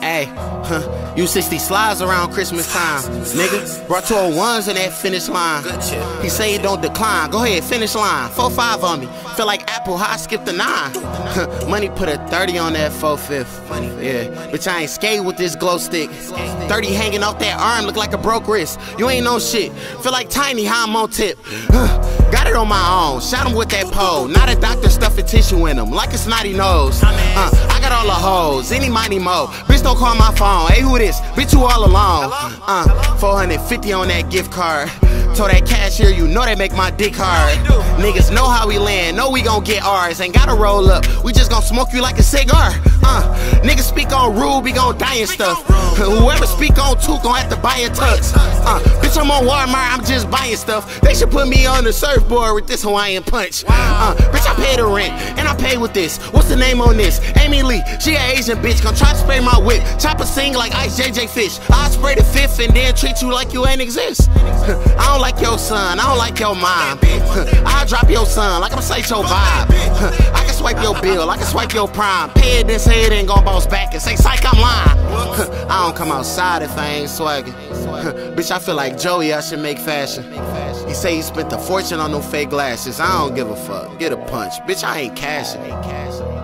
Hey, huh, you 60 slides around Christmas time. Nigga, brought 201s in that finish line. He say he don't decline. Go ahead, finish line. 4-5 on me. Feel like Apple, how I skipped the 9. Money put a 30 on that 4-5. Yeah, bitch, I ain't skate with this glow stick. 30 hanging off that arm, look like a broke wrist. You ain't no shit. Feel like Tiny, how I'm on tip. Got it on my own. Shot him with that pole. Not a doctor stuffing tissue in him, like a snotty nose. Uh, I got all the hoes. Any mighty mo. Bitch, don't call my phone. Hey, who this? Bitch, you all alone. Uh, 450 on that gift card. Told that cashier, you know they make my dick hard. Niggas know how we land, know we gon' get ours. Ain't gotta roll up, we just gon' smoke you like a cigar. Uh, niggas speak on rude, we gon' die and stuff. Whoever speak on two gon' have to buy a tux. Uh, bitch, I'm on Walmart, I'm just buying stuff. They should put me on the surfboard with this Hawaiian punch. Uh, bitch, I pay with this. What's the name on this? Amy Lee, she an Asian bitch, gon' try to spray my whip. Chopper sing like Ice JJ Fish. I spray the fifth and then treat you like you ain't exist. I don't like your son, I don't like your mom. I'll drop your son like I'm say your vibe. I can swipe your bill, I can swipe your prime. Pay say it ain't gon' bounce back and say, psych, I'm lying. I don't come outside if I ain't swagging. Bitch, I feel like Joey, I should make fashion. He say he spent a fortune on no fake glasses. I don't give a fuck. Get a punch. Bitch, I ain't cashing. Cassidy.